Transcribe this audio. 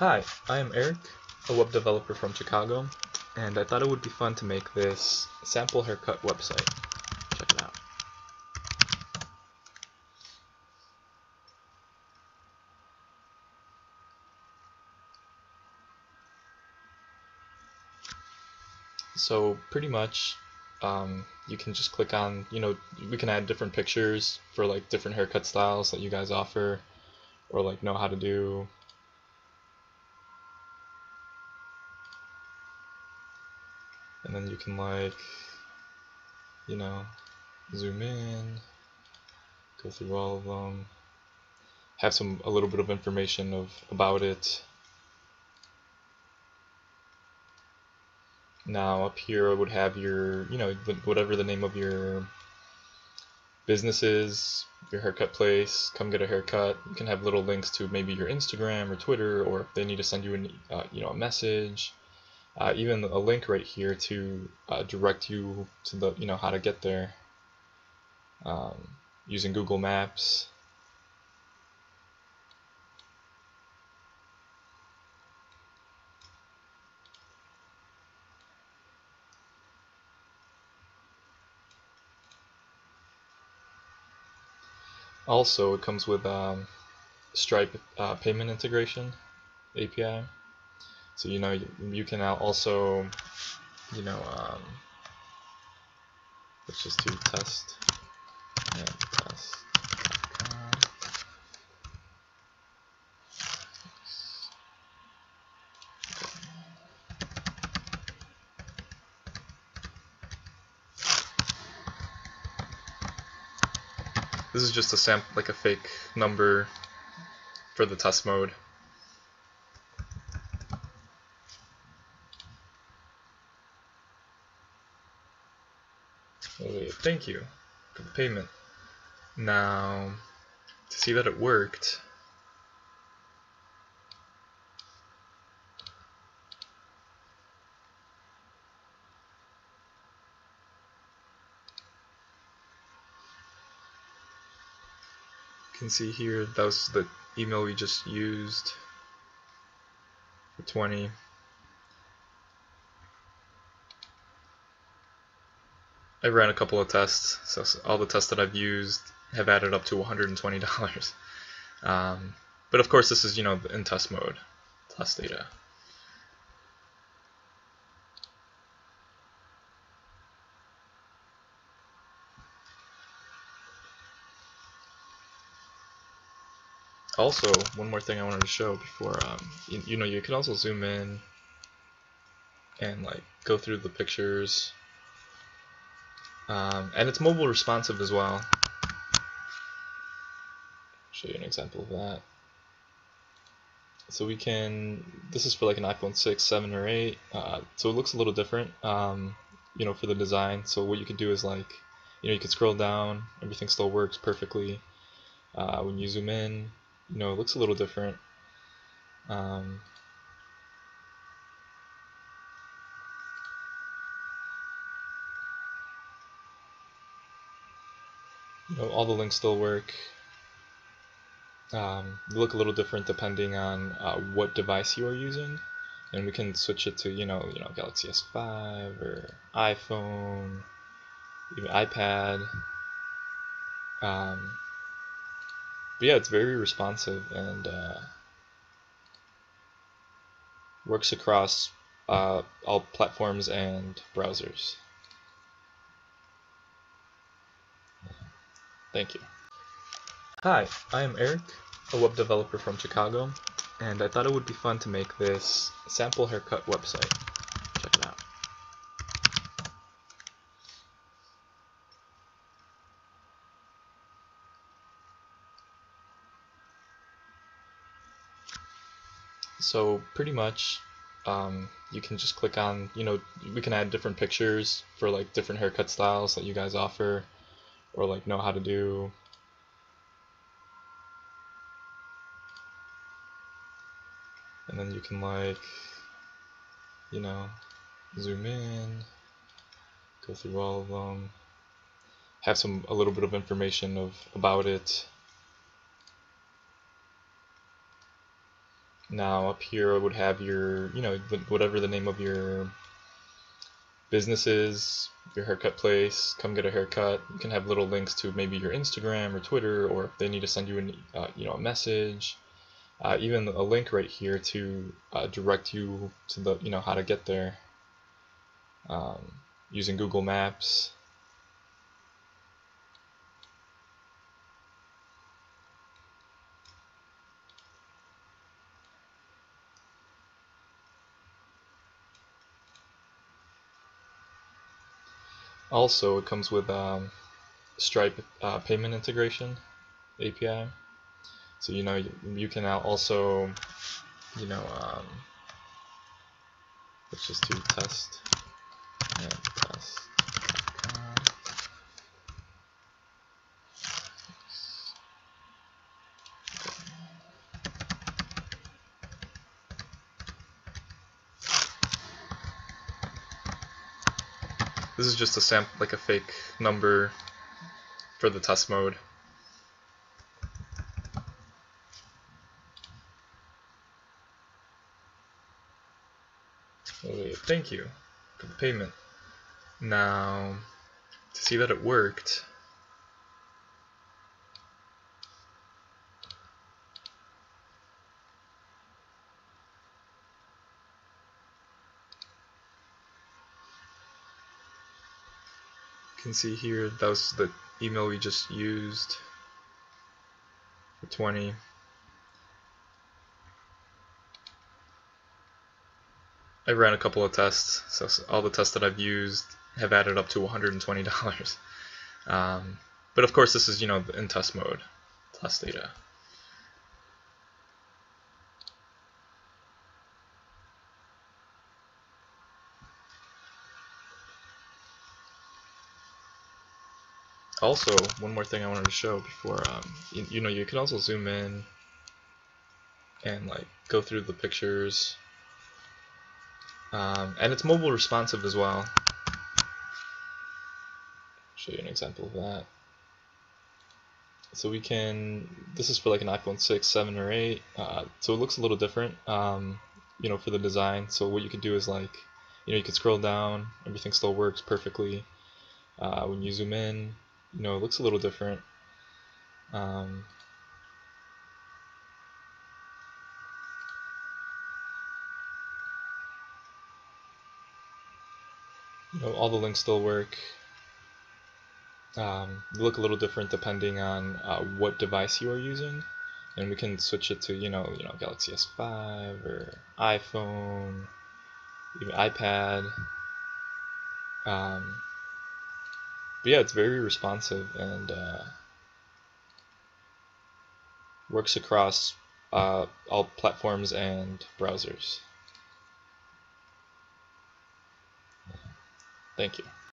Hi, I am Eric, a web developer from Chicago, and I thought it would be fun to make this sample haircut website. Check it out. So pretty much um, you can just click on, you know, we can add different pictures for like different haircut styles that you guys offer or like know how to do. And then you can like, you know, zoom in, go through all of them, have some a little bit of information of about it. Now up here I would have your, you know, whatever the name of your business is, your haircut place, come get a haircut. You can have little links to maybe your Instagram or Twitter, or if they need to send you, an, uh, you know, a message. Uh, even a link right here to uh, direct you to the, you know, how to get there um, using Google Maps. Also, it comes with um, Stripe uh, payment integration API. So you know you, can now also, you know, um, let's just do test and test. This is just a sample, like a fake number for the test mode. Wait, thank you for the payment. Now, to see that it worked, you can see here that was the email we just used for 20 I ran a couple of tests so all the tests that I've used have added up to $120 um, but of course this is you know in test mode test data. Also one more thing I wanted to show before um, you, you, know you can also zoom in and like go through the pictures um, and it's mobile responsive as well. Show you an example of that. So we can this is for like an iPhone 6 7 or 8 uh, so it looks a little different um, you know for the design. So what you could do is like you know you can scroll down. Everything still works perfectly. Uh, when you zoom in you know, it looks a little different. Um, you know, all the links still work. Um, look a little different depending on uh, what device you are using, and we can switch it to you know you know Galaxy S5 or iPhone, even iPad. Um, but yeah, it's very responsive and uh, works across uh, all platforms and browsers. Thank you. Hi, I am Eric, a web developer from Chicago, and I thought it would be fun to make this sample haircut website. Check it out. So pretty much um, you can just click on, you know, we can add different pictures for like different haircut styles that you guys offer or like know how to do. And then you can like, you know, zoom in, go through all of them, have some a little bit of information of about it. Now up here I would have your, you know, whatever the name of your business is, your haircut place, come get a haircut. You can have little links to maybe your Instagram or Twitter, or if they need to send you an, uh, you know, a message, uh, even a link right here to uh, direct you to the, you know, how to get there um, using Google Maps. Also, it comes with um, Stripe uh, payment integration API. So you know you, you can now also, you know, um, let's just do test and test. This is just a sample, like a fake number for the test mode. Oh, wait, thank you for the payment. Now, to see that it worked, can see here that was the email we just used. For 20 I ran a couple of tests so all the tests that I've used have added up to $120 um, but of course this is you know in test mode test data also, one more thing I wanted to show before, um, you, you know, you can also zoom in and like go through the pictures. Um, and it's mobile responsive as well. Show you an example of that. So we can, this is for like an iPhone 6, 7, or 8, uh, so it looks a little different, um, you know, for the design. So what you can do is like, you know, you can scroll down, everything still works perfectly. Uh, when you zoom in, you know, it looks a little different. Um, you know, all the links still work. Um, look a little different depending on uh, what device you are using, and we can switch it to you know you know Galaxy S5 or iPhone, even iPad. Um, but yeah, it's very responsive and uh, works across uh, all platforms and browsers. Thank you.